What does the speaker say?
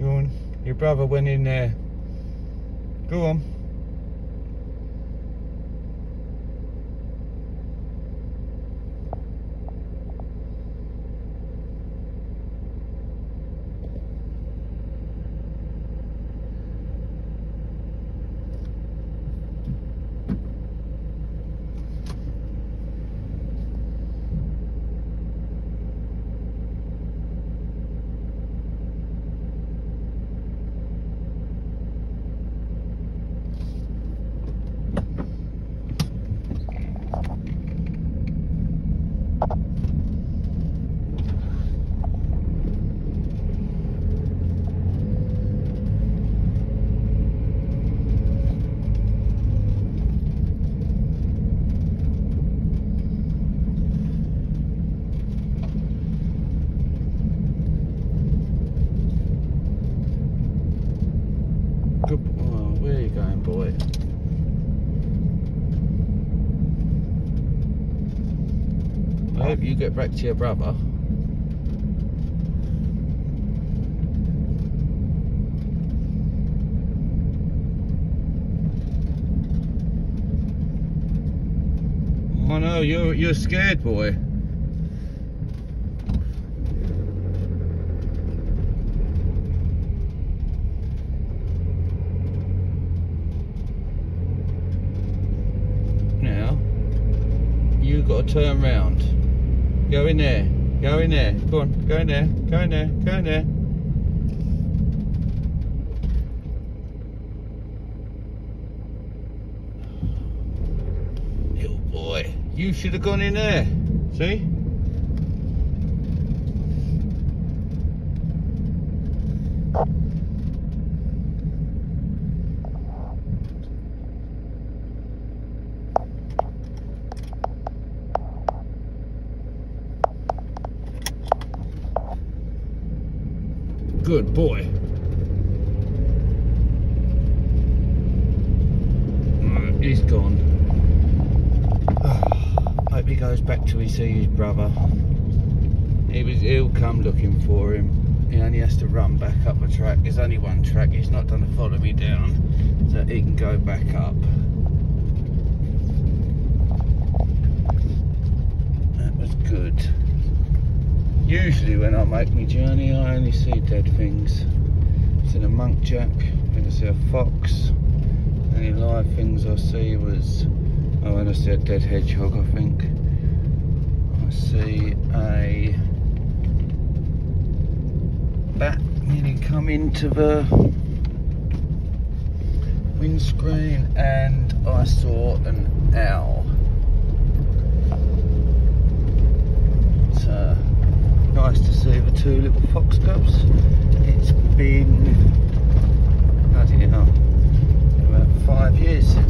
On. Your brother went in there. Go on. Good. Boy? I hope you get back to your brother. Oh no, you're you're scared, boy. Now, you to turn round. Go in there. Go in there. Go on. Go in there. Go in there. Go in there. Little boy, you should have gone in there. See? Good boy. Right, he's gone. Hope he goes back to he sees his brother. He was, he'll come looking for him. He only has to run back up the track. There's only one track. He's not done to follow me down, so he can go back up. That was good. Usually when I make my journey, I only see dead things. Seen a muntjac, I think I see a fox. Any live things I see was, oh, and I see a dead hedgehog, I think. I see a bat nearly come into the windscreen, and I Two Little Fox Cubs. It's been, how do you know, about five years since